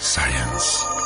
Science.